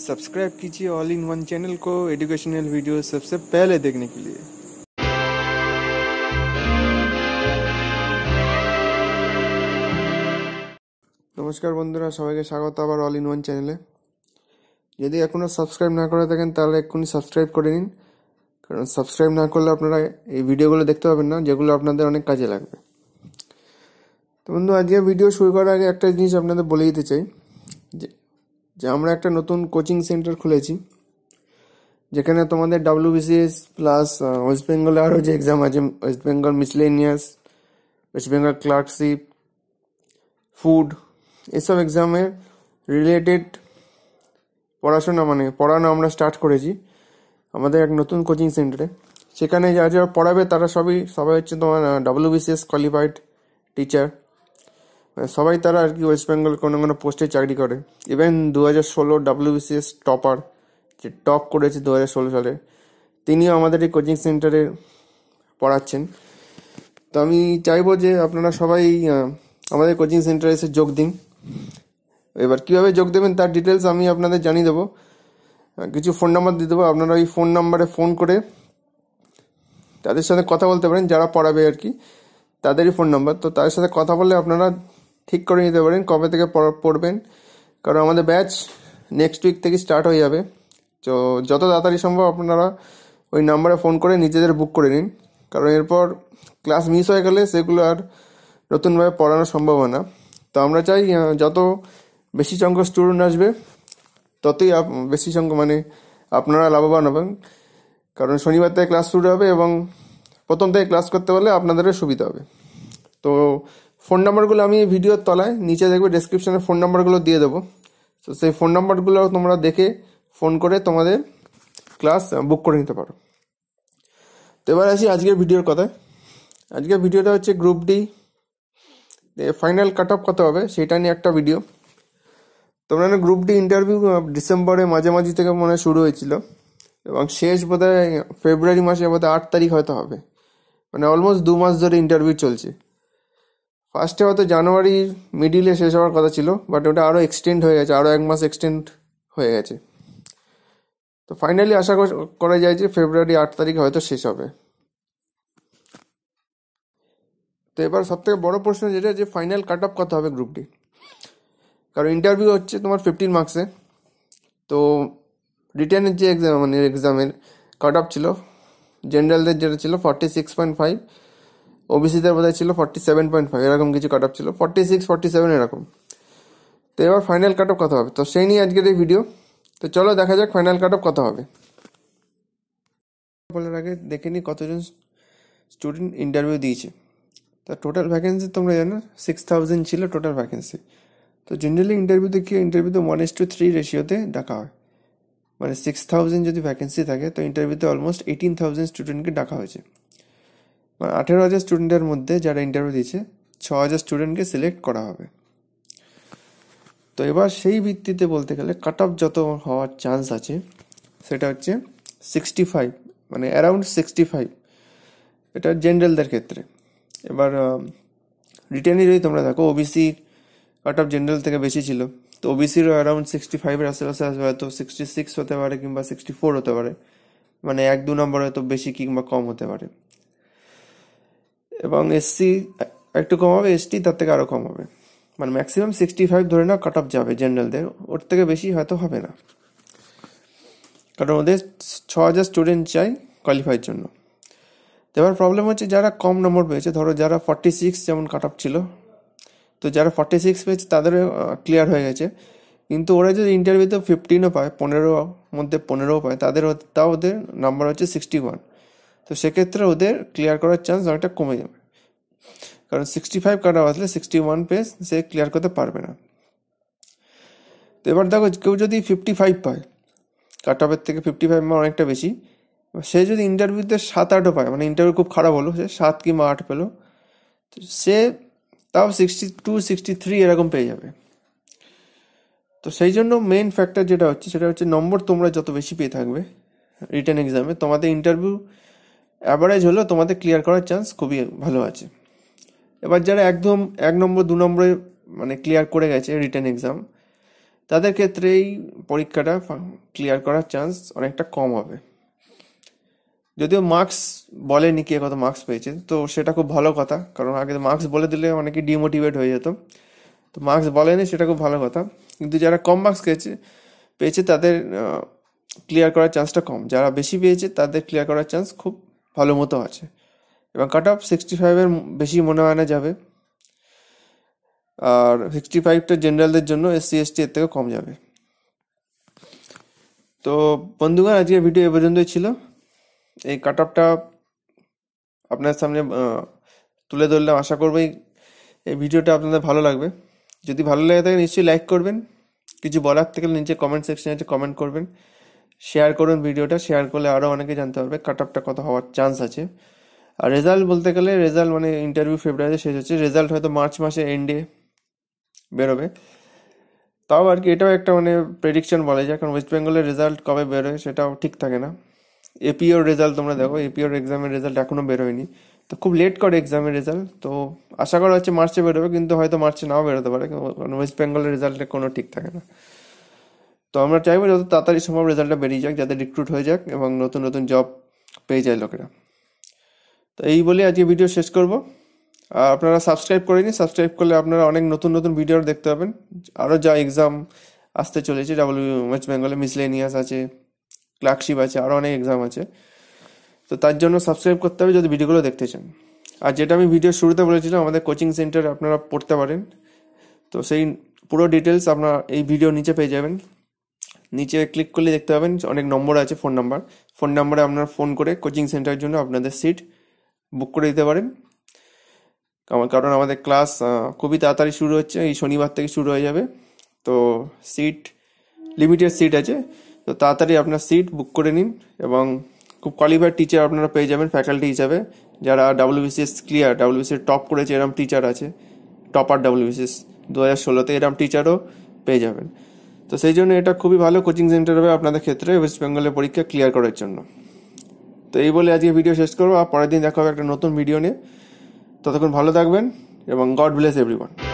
Subscribe कीजिए all in one channel को educational video सबसे पहले देखने के लिए নমস্কার বন্ধুরা সবাইকে স্বাগত আবার অল ইন ওয়ান চ্যানেলে যদি এখনও সাবস্ক্রাইব না করে থাকেন তাহলে এক্ষুনি সাবস্ক্রাইব করে নিন কারণ সাবস্ক্রাইব না করলে আপনারা এই ভিডিওগুলো দেখতে পাবেন না যেগুলো আপনাদের অনেক কাজে লাগবে তো বন্ধু আজকে ভিডিও শুরু করার আগে একটা জিনিস আপনাদের বলে দিতে চাই যে যে আমরা একটা নতুন কোচিং সেন্টার খুলেছি, যেখানে তোমাদের ডাব্লিউবিসিএস প্লাস ওয়েস্ট বেঙ্গলে আরও যে এক্সাম আছে West Bengal miscellaneous West Bengal clerkship food এসব এক্সামের রিলেটেড পড়াশোনা মানে পড়ানো আমরা স্টার্ট করেছি আমাদের এক নতুন কোচিং সেন্টারে সেখানে যা যারা পড়াবে তারা সবই, সবাই হচ্ছে তোমার ডাব্লিউবিসিএস কোয়ালিফাইড টিচার সবাই তারা আর কি ওয়েস্ট বেঙ্গল কোনো কোনো পোস্টে চাকরি করে। ইভেন দু হাজার ষোলো ডাব্লিউবিসিএস টপার যে টপ করেছে দু হাজার ষোলো সালে, তিনিও আমাদের এই কোচিং সেন্টারে পড়াচ্ছেন। তো আমি চাইব যে আপনারা সবাই আমাদের কোচিং সেন্টারে এসে যোগ দিন। এবার কীভাবে যোগ দেবেন তার ডিটেলস আমি আপনাদের জানিয়ে দেবো। কিছু ফোন নাম্বার দিয়ে দেবো। আপনারা ওই ফোন নাম্বারে ফোন করে তাদের সাথে কথা বলতে পারেন, যারা পড়াবে আর কি, তাদেরই ফোন নাম্বার তো তাদের সাথে কথা বলে আপনারা ঠিক করে নিতে পারেন, কবে থেকে পড়বেন। কারণ আমাদের ব্যাচ নেক্সট উইক থেকে স্টার্ট হয়ে যাবে। তো যত তাড়াতাড়ি সম্ভব আপনারা ওই নাম্বারে ফোন করে নিজেদের বুক করে নিন। কারণ এরপর ক্লাস মিস হয়ে গেলে সেগুলো আর নতুনভাবে পড়ানো সম্ভব হয় না। তো আমরা চাই যত বেশি সংখ্যক স্টুডেন্ট আসবে, ততই বেশি সংখ্যক মানে আপনারা লাভবান হবেন। কারণ শনিবার থেকে ক্লাস শুরু হবে এবং প্রথম থেকে ক্লাস করতে পারলে আপনাদেরও সুবিধা হবে। তো ফোন নাম্বারগুলো আমি ভিডিওর তলায়, নিচে দেখবে ডেসক্রিপশনে ফোন নাম্বারগুলো দিয়ে দেবো। তো সেই ফোন নাম্বারগুলো তোমরা দেখে ফোন করে তোমাদের ক্লাস বুক করে নিতে পারো। তো এবার আসি আজকের ভিডিওর কথায়। আজকের ভিডিওটা হচ্ছে group D final cut off কত হবে সেটা নিয়ে একটা ভিডিও তোমরা গ্রুপ ডি ইন্টারভিউ ডিসেম্বরে মাঝামাঝি থেকে মনে শুরু হয়েছিল। এবং শেষ বোধহয় ফেব্রুয়ারি মাসে বোধহয় আট তারিখ হয়তো হবে। মানে অলমোস্ট দু মাস ধরে ইন্টারভিউ চলছে। ফার্স্টে হয়তো জানুয়ারির মিডিলে শেষ হওয়ার কথা ছিল বাট ওটা আরও এক্সটেন্ড হয়ে গেছে আরও এক মাস এক্সটেন্ড হয়ে গেছে। তো ফাইনালি আশা কর- যায় যে ফেব্রুয়ারি আট তারিখে হয়তো শেষ হবে। তো এবার সব থেকে বড় প্রশ্ন যেটা, যে ফাইনাল কাট অফ কত হবে গ্রুপ ডি কারণ ইন্টারভিউ হচ্ছে তোমার ফিফটিন মার্কসে তো রিটার্নের যে এক্সাম মানে এক্সামের কাট অফ ছিল জেনারেলদের যেটা ছিল ফর্টি সিক্স পয়েন্ট ফাইভ ওবিসিদের বোধহয় ছিল ফর্টি সেভেন পয়েন্ট ফাইভ এরকম কিছু কাট অফ ছিল। ফর্টি সিক্স ফর্টি সেভেন এরকম। তো এবার ফাইনাল কাট অফ কত হবে? তো সেই নিয়ে আজকের এই ভিডিও তো চলো দেখা যাক ফাইনাল কাট অফ কত হবে। বলার আগে দেখে নিই কতজন স্টুডেন্ট ইন্টারভিউ দিয়েছে। তা টোটাল ভ্যাকেন্সি তোমরা জানো সিক্স থাউজেন্ড ছিল টোটাল ভ্যাকেন্সি তো জেনারেলি ইন্টারভিউতে কি ইন্টারভিউতে ওয়ান ইস টু থ্রি রেশিওতে ডাকা হয়। মানে সিক্স থাউজেন্ড যদি ভ্যাকেন্সি থাকে, তো ইন্টারভিউতে অলমোস্ট এইটিন থাউজেন্ড স্টুডেন্টকে ডাকা হয়েছে। আঠেরো হাজার স্টুডেন্টের মধ্যে যারা ইন্টারভিউ দিয়েছে, ছ হাজার স্টুডেন্টকে সিলেক্ট করা হবে। তো এবার সেই ভিত্তিতে বলতে গেলে কাট অফ যত হওয়ার চান্স আছে, সেটা হচ্ছে সিক্সটি ফাইভ মানে অ্যারাউন্ড সিক্সটি ফাইভ এটা জেনারেলদের ক্ষেত্রে। এবার রিটেনে যদি তোমরা দেখো ওবিসি কাট অফ জেনারেল থেকে বেশি ছিল। তো ওবিসিরও অ্যারাউন্ড সিক্সটি ফাইভের আশেপাশে আসবে হয়তো সিক্সটি সিক্স হতে পারে কিংবা সিক্সটি ফোর হতে পারে। মানে এক, দু নম্বর হয়তো বেশি কিংবা কম হতে পারে। এবং এসসি একটু কম হবে এসটি তার থেকে আরও কম হবে। মানে ম্যাক্সিমাম সিক্সটি ফাইভ ধরে নাও কাট অফ যাবে জেনারেলদের ওর থেকে বেশি হয়তো হবে না। কারণ ওদের ছ হাজার স্টুডেন্ট চাই কোয়ালিফাইয়ের জন্য। এবার প্রবলেম হচ্ছে যারা কম নম্বর পেয়েছে, ধরো যারা ফর্টি সিক্স যেমন কাট অফ ছিল। তো যারা ফর্টি সিক্স পেয়েছে, তাদের ক্লিয়ার হয়ে গেছে। কিন্তু ওরা যদি ইন্টারভিউতে ফিফটিনও পায়, পনেরো মধ্যে পনেরোও পায়, তাদের তাও ওদের নাম্বার হচ্ছে সিক্সটি ওয়ান তো সেক্ষেত্রে ওদের ক্লিয়ার করার চান্স অনেকটা কমে যাবে। কারণ সিক্সটি ফাইভ কাটা আসলে সিক্সটি ওয়ান পেজ সে ক্লিয়ার করতে পারবে না। তো এবার দেখো, কেউ যদি ফিফটি ফাইভ পায় কাট অফের থেকে ফিফটি ফাইভ অনেকটা বেশি সে যদি ইন্টারভিউতে সাত, আটও পায় মানে ইন্টারভিউ খুব খারাপ হলো, সে সাত কিংবা আট পেল, তো সে তাও সিক্সটি টু সিক্সটি থ্রি এরকম পেয়ে যাবে। তো সেই জন্য মেন ফ্যাক্টর যেটা হচ্ছে, সেটা হচ্ছে নম্বর তোমরা যত বেশি পেয়ে থাকবে রিটার্ন এক্সামে তোমাদের ইন্টারভিউ অ্যাভারেজ হলেও তোমাদের ক্লিয়ার করার চান্স খুবই ভালো আছে। এবার যারা একদম এক নম্বর, দু নম্বরে মানে ক্লিয়ার করে গেছে রিটেন এক্সাম তাদের ক্ষেত্রে এই পরীক্ষাটা ক্লিয়ার করার চান্স অনেকটা কম হবে। যদিও মার্কস বলেনি কে কত মার্কস পেয়েছে, তো সেটা খুব ভালো কথা, কারণ আগে মার্কস বলে দিলে অনেকে ডিমোটিভেট হয়ে যেত। তো মার্কস বলেনি, সেটা খুব ভালো কথা। কিন্তু যারা কম মার্কস পেয়েছে পেয়েছে তাদের ক্লিয়ার করার চান্সটা কম। যারা বেশি পেয়েছে, তাদের ক্লিয়ার করার চান্স খুব ভালো মতো আছে। এবং কাট অফ সিক্সটি ফাইভের বেশি মনে হয় না যাবে। আর সিক্সটি ফাইভটা জেনারেলদের জন্য এসসি এসটি এর থেকে কম যাবে। তো বন্ধুগণ, আজকের ভিডিও এ পর্যন্তই ছিল। এই কাট অফটা আপনার সামনে তুলে ধরলাম। আশা করব এই ভিডিওটা আপনাদের ভালো লাগবে। যদি ভালো লাগে থাকে, নিশ্চয়ই লাইক করবেন। কিছু বলার থেকে নিচে কমেন্ট সেকশনে আছে কমেন্ট করবেন। শেয়ার করুন ভিডিওটা শেয়ার করলে আরও অনেকে জানতে পারবে কাট অফটা কত হওয়ার চান্স আছে। আর রেজাল্ট বলতে গেলে রেজাল্ট মানে ইন্টারভিউ ফেব্রুয়ারিতে শেষ হচ্ছে রেজাল্ট হয়তো মার্চ মাসে এন্ডে বেরোবে। তাও আর কি, এটাও একটা মানে প্রেডিকশন বলা যায়, কারণ ওয়েস্ট বেঙ্গলের রেজাল্ট কবে বেরোয় সেটাও ঠিক থাকে না। এপিওর রেজাল্ট তোমরা দেখো এপিওর এক্সামের রেজাল্ট এখনও বেরোয়নি। তো খুব লেট করে এক্সামের রেজাল্ট তো আশা করা হচ্ছে মার্চে বেরোবে, কিন্তু হয়তো মার্চে নাও বেরোতে পারে, কারণ ওয়েস্ট বেঙ্গলের রেজাল্টে কোনো ঠিক থাকে না। তো আমরা চাইব যত তাড়াতাড়ি সম্ভব রেজাল্টটা বেরিয়ে যাক, যাতে রিক্রুট হয়ে যাক এবং নতুন নতুন জব পেয়ে যায় লোকেরা। তো এই বলে আজকে ভিডিও শেষ করব। আর আপনারা সাবস্ক্রাইব করে নিন সাবস্ক্রাইব করলে আপনারা অনেক নতুন নতুন ভিডিও দেখতে পাবেন। আরও যা এক্সাম আসতে চলেছে ডাব্লিউ ওয়েস্ট বেঙ্গলে মিসলেনিয়াস আছে ক্লার্কশিপ আছে আরও অনেক এক্সাম আছে। তো তার জন্য সাবস্ক্রাইব করতে হবে যদি ভিডিওগুলো দেখতে চান। আর যেটা আমি ভিডিও শুরুতে বলেছিলাম, আমাদের কোচিং সেন্টার আপনারা পড়তে পারেন। তো সেই পুরো ডিটেলস আপনারা এই ভিডিও নিচে পেয়ে যাবেন। নিচে ক্লিক করলে দেখতে পাবেন অনেক নম্বর আছে ফোন নাম্বার ফোন নাম্বারে আপনার ফোন করে কোচিং সেন্টারের জন্য আপনাদের সিট বুক করে দিতে পারেন। কারণ আমাদের ক্লাস খুবই তাড়াতাড়ি শুরু হচ্ছে, এই শনিবার থেকে শুরু হয়ে যাবে। তো সিট লিমিটেড সিট আছে। তো তাড়াতাড়ি আপনার সিট বুক করে নিন এবং খুব কোয়ালিফাইড টিচার আপনারা পেয়ে যাবেন ফ্যাকাল্টি হিসাবে। যারা ডাব্লিউবিসিএস ক্লিয়ার ডাব্লিউবিসিএস টপ করেছে, এরম টিচার আছে। টপার ডাব্লিউবিসিএস দু হাজার ষোলোতে এরম টিচারও পেয়ে যাবেন। তো সেই জন্য এটা খুবই ভালো কোচিং সেন্টার হবে আপনাদের ক্ষেত্রে ওয়েস্ট বেঙ্গলের পরীক্ষা ক্লিয়ার করার জন্য। তো এই বলে আজকে ভিডিও শেষ করব, আর পরের দিন দেখা হবে একটা নতুন ভিডিও নিয়ে। ততক্ষণ ভালো থাকবেন এবং গড ব্লেস এভরিওয়ান